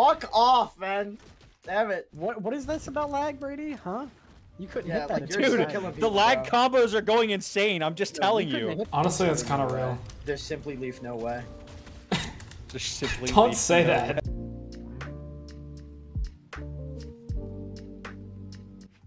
Fuck off, man. Damn it. What what is this about lag, Brady? Huh? You couldn't Yeah, hit that. like, at you're two so Dude, seconds. the people, lag bro. combos are going insane. I'm just Yo, telling you. you. Honestly, that's kind of no real. There's simply leaf no way. Just simply Don't leave say no- that.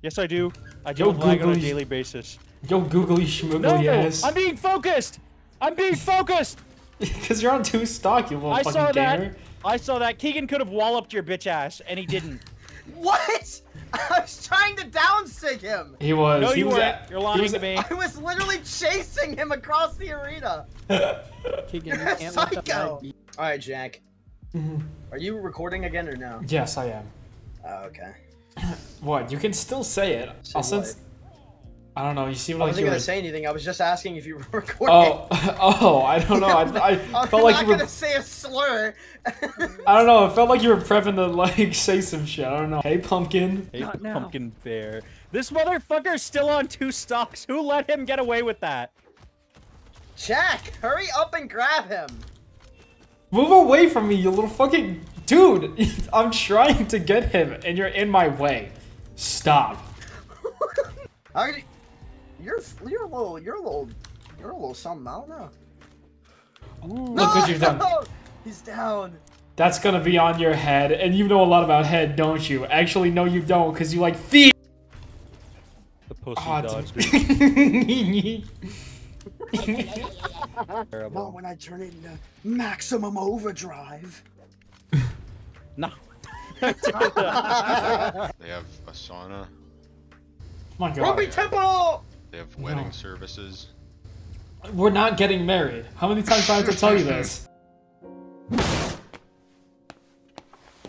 Yes, I do. I Yo, do lag on a daily basis. Yo, googly schmoogly No, ass. I'm being focused. I'm being focused. Because you're on two stock, you little I fucking saw that. Gamer. I saw that. Keegan could have walloped your bitch ass, and he didn't. What? I was trying to downsig him. He was. No, he you was weren't. at- You're lying was to me. I was literally chasing him across the arena. Keegan, you You're a can't psycho. All right, Jack. Mhm. Are you recording again or no? Yes, I am. Oh, okay. What? You can still say it. Say I'll since. I don't know. You seem like I like wasn't you gonna were. say anything. I was just asking if you were recording. Oh, oh, I don't know. I, I I'm felt like you were. gonna say a slur. I don't know. It felt like you were prepping to like say some shit. I don't know. Hey, pumpkin. Hey, Not now. pumpkin bear. This motherfucker's still on two stocks. Who let him get away with that? Jack, hurry up and grab him. Move away from me, you little fucking dude. I'm trying to get him, and you're in my way. Stop. How could you- You're you're a little you're a little you're a little something. I don't know. Look what you've done. He's down. That's gonna be on your head, and you know a lot about head, don't you? Actually, no, you don't, because you like feet. The pussy Ah, dog. dude. Not Terrible. when I turn it into maximum overdrive. No. They have a sauna. My God. Ruby Temple. They have wedding No. services. We're not getting married. How many times do I have to tell you this?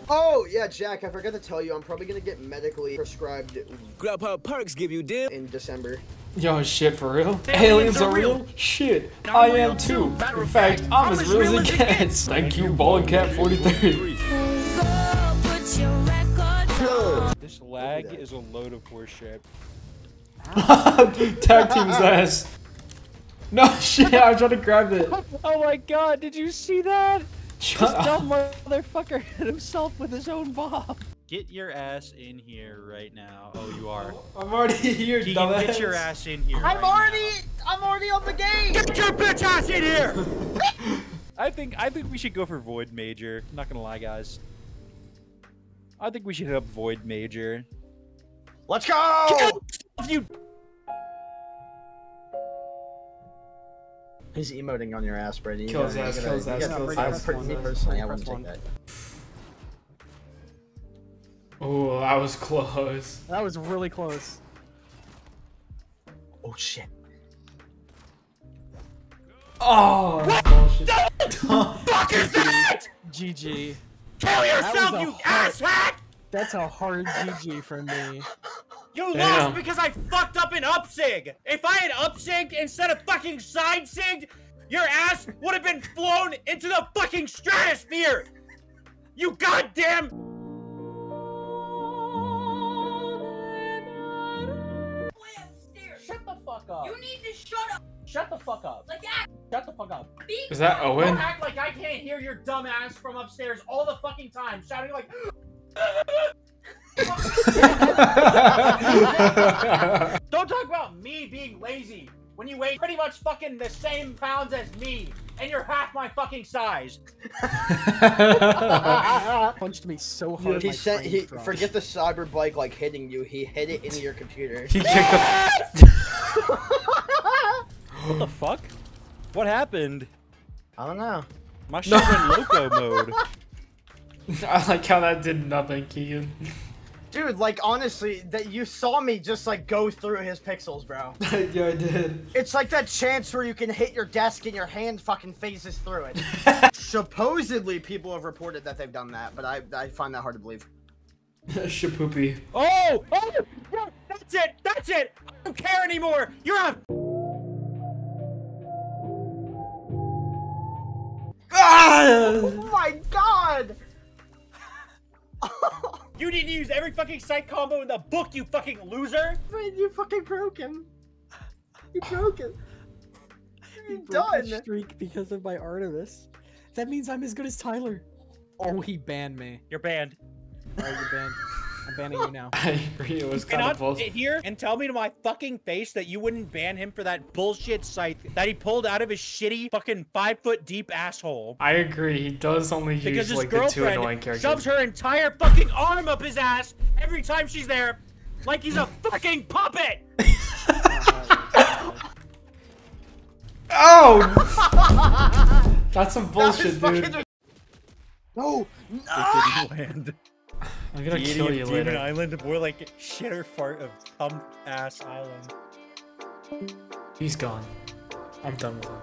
Oh yeah, Jack. I forgot to tell you. I'm probably gonna get medically prescribed Grubhub perks give you deal. in December. Yo, shit, for real? Aliens are real? Shit, I am too. Matter In fact, I'm as real as it gets. Thank you, BallingCat43. This lag is a load of horseshit. Tag team's ass. No shit, I'm trying to grab it. Oh my god, did you see that? Shut This up. dumb motherfucker hit himself with his own bomb. Get your ass in here right now. Oh, you are. I'm already here, Keegan, dumbass. get your ass in here. I'm right already I'm already on the game. Get your bitch ass in here! I think I think we should go for Void Major. Not gonna lie, guys. I think we should hit up Void Major. Let's go. If you He's emoting on your ass, Brady. You Kill his gotta- ass, you kill his gotta- ass, you kill gotta- his I ass. would- me personally, I wouldn't take that. Oh, that was close. That was really close. Oh shit. Oh, what bullshit. fuck is that? GG. Kill yourself, you hard- asshat! That's a hard GG from me. You Damn. lost because I fucked up an upsig. If I had upsigged instead of fucking side sigged, your ass would have been flown into the fucking stratosphere. You goddamn. Shut the fuck up. You need to shut up. Shut the fuck up. Like that. Shut the fuck up. Be Is that Don't Owen? act like I can't hear your dumb ass from upstairs all the fucking time, shouting like. Don't talk about me being lazy when you weigh pretty much fucking the same pounds as me, and you're half my fucking size. Punched me so hard. He my said he dropped. forget the cyber bike like hitting you. He hit it into your computer. he kicked the. What the fuck? What happened? I don't know. My shit went loco mode. I like how that did nothing, Keegan. Dude, like honestly, that you saw me just like go through his pixels, bro. yeah, I did. It's like that chance where you can hit your desk and your hand fucking phases through it. Supposedly, people have reported that they've done that, but I I find that hard to believe. Shapoopy. Oh! Oh! yeah, That's it! That's it! I don't care anymore! You're a. Oh my god! You need to use every fucking sight combo in the book, you fucking loser! Man, you fucking broken. You broken. He You broke his done. streak because of my Artemis. That means I'm as good as Tyler. Oh, he banned me. You're banned. Alright, you're banned. I'm banning you now. I agree. It was kind of bullshit. sit here and tell me to my fucking face that you wouldn't ban him for that bullshit scythe that he pulled out of his shitty fucking five foot deep asshole. I agree. He does only Because use his like the two annoying girlfriend characters. shoves her entire fucking arm up his ass every time she's there, like he's a fucking puppet. Oh! That's some bullshit, fucking- dude. No, It no. didn't land. I'm gonna kill you later. Island, more like shitter fart of cum ass island. He's gone. I'm done with him.